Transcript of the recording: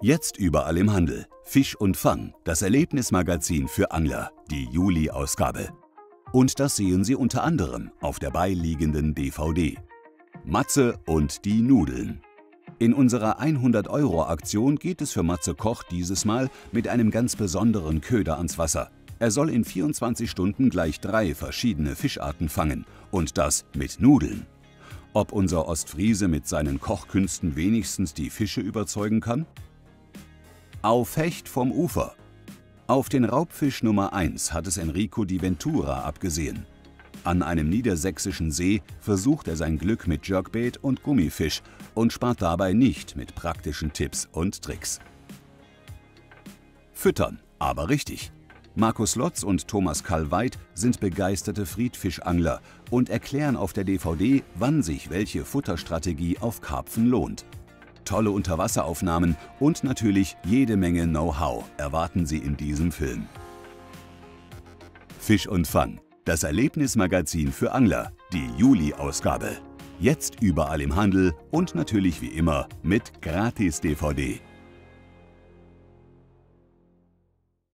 Jetzt überall im Handel. Fisch und Fang, das Erlebnismagazin für Angler, die Juli-Ausgabe. Und das sehen Sie unter anderem auf der beiliegenden DVD. Matze und die Nudeln. In unserer 100-Euro-Aktion geht es für Matze Koch dieses Mal mit einem ganz besonderen Köder ans Wasser. Er soll in 24 Stunden gleich drei verschiedene Fischarten fangen. Und das mit Nudeln. Ob unser Ostfriese mit seinen Kochkünsten wenigstens die Fische überzeugen kann? Auf Hecht vom Ufer. Auf den Raubfisch Nummer 1 hat es Enrico di Ventura abgesehen. An einem niedersächsischen See versucht er sein Glück mit Jerkbait und Gummifisch und spart dabei nicht mit praktischen Tipps und Tricks. Füttern, aber richtig. Markus Lotz und Thomas Kalweit sind begeisterte Friedfischangler und erklären auf der DVD, wann sich welche Futterstrategie auf Karpfen lohnt. Tolle Unterwasseraufnahmen und natürlich jede Menge Know-how erwarten Sie in diesem Film. Fisch und Fang, das Erlebnismagazin für Angler, die Juli-Ausgabe. Jetzt überall im Handel und natürlich wie immer mit Gratis-DVD.